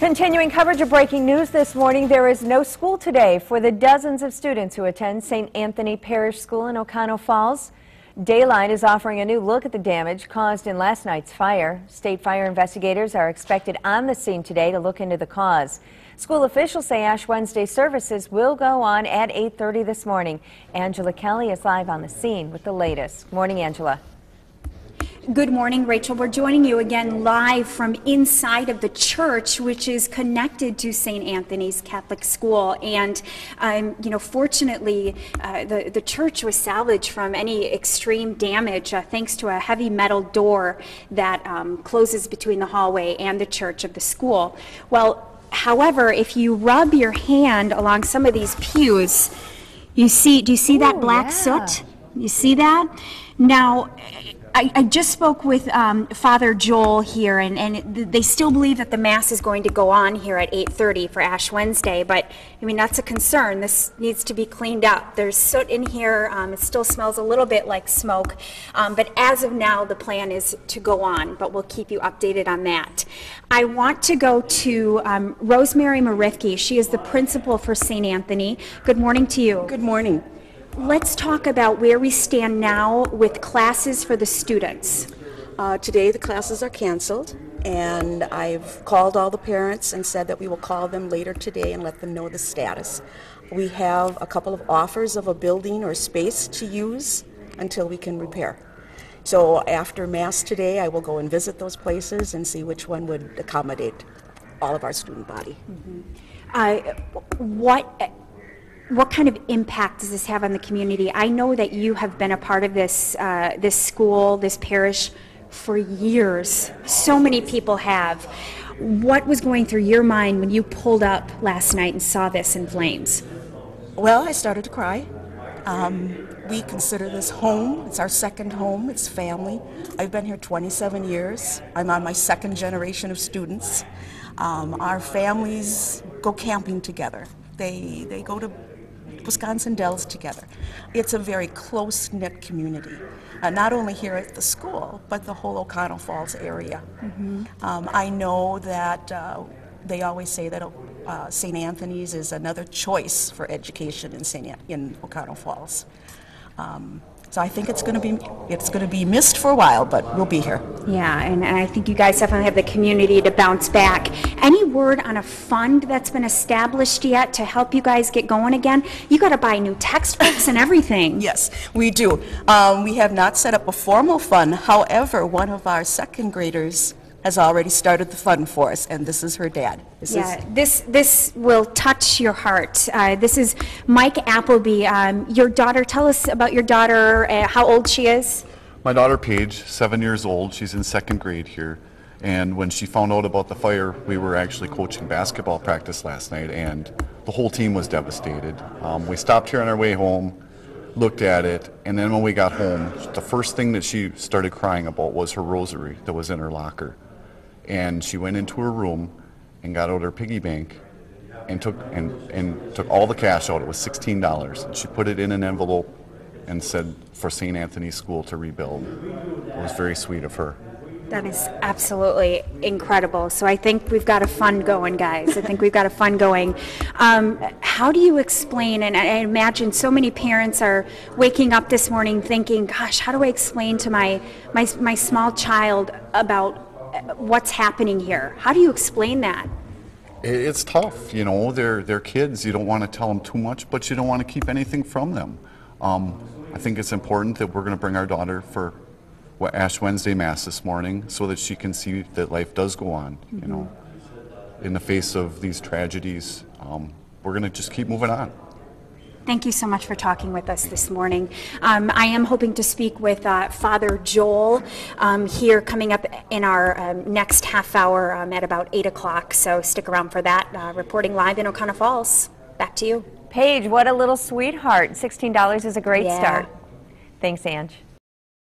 Continuing coverage of breaking news this morning, there is no school today for the dozens of students who attend St. Anthony Parish School in Oconto Falls. Daylight is offering a new look at the damage caused in last night's fire. State fire investigators are expected on the scene today to look into the cause. School officials say Ash Wednesday services will go on at 8.30 this morning. Angela Kelly is live on the scene with the latest. Morning, Angela. Good morning, Rachel. We're joining you again live from inside of the church, which is connected to St. Anthony's Catholic School. And, um, you know, fortunately, uh, the, the church was salvaged from any extreme damage uh, thanks to a heavy metal door that um, closes between the hallway and the church of the school. Well, however, if you rub your hand along some of these pews, you see, do you see that Ooh, black yeah. soot? You see that? Now, I, I just spoke with um, Father Joel here, and, and they still believe that the Mass is going to go on here at 8.30 for Ash Wednesday, but, I mean, that's a concern. This needs to be cleaned up. There's soot in here. Um, It still smells a little bit like smoke, Um, but as of now, the plan is to go on, but we'll keep you updated on that. I want to go to um, Rosemary Marifke. She is the principal for St. Anthony. Good morning to you. Good morning. Let's talk about where we stand now with classes for the students. Uh, today the classes are canceled, and I've called all the parents and said that we will call them later today and let them know the status. We have a couple of offers of a building or space to use until we can repair. So after Mass today, I will go and visit those places and see which one would accommodate all of our student body. Uh, what what kind of impact does this have on the community? I know that you have been a part of this uh, this school, this parish, for years. So many people have. What was going through your mind when you pulled up last night and saw this in flames? Well, I started to cry. Um, we consider this home. It's our second home. It's family. I've been here 27 years. I'm on my second generation of students. Um, our families go camping together. They they go to Wisconsin Dells together. It's a very close knit community, uh, not only here at the school, but the whole Oconto Falls area. Um, I know that uh, they always say that uh, St. Anthony's is another choice for education in St. An- in Oconto Falls. Um, so I think it's going to be it's going to be missed for a while, but we'll be here. Yeah, and, and I think you guys definitely have the community to bounce back. Any word on a fund that's been established yet to help you guys get going again? You got to buy new textbooks and everything. Yes, we do. Um, we have not set up a formal fund. However, one of our second graders has already started the fund for us, and this is her dad. This Yeah, is this this will touch your heart. Uh, this is Mike Appleby. Um, your daughter. Tell us about your daughter. Uh, how old she is. My daughter Paige, seven years old, she's in second grade here. And when she found out about the fire, we were actually coaching basketball practice last night, and the whole team was devastated. Um, we stopped here on our way home, looked at it, and then when we got home, the first thing that she started crying about was her rosary that was in her locker. And she went into her room and got out her piggy bank and took and, and took all the cash out. It was sixteen dollars. She put it in an envelope and said for St. Anthony's School to rebuild. It was very sweet of her. That is absolutely incredible. So I think we've got a fund going, guys. I think we've got a fund going. Um, how do you explain? And I imagine so many parents are waking up this morning thinking, "Gosh, how do I explain to my my my small child about what's happening here?" How do you explain that? It's tough, you know. They're they're kids. You don't want to tell them too much, but you don't want to keep anything from them. Um, I think it's important that we're going to bring our daughter for what Ash Wednesday Mass this morning, so that she can see that life does go on. You know, in the face of these tragedies, um, we're going to just keep moving on. Thank you so much for talking with us this morning. Um, I am hoping to speak with uh, Father Joel um, here coming up in our um, next half hour um, at about 8 o'clock. So stick around for that. Uh, reporting live in Oconto Falls. Back to you. Paige, what a little sweetheart. $16 is a great Yeah. start. Thanks, Ange.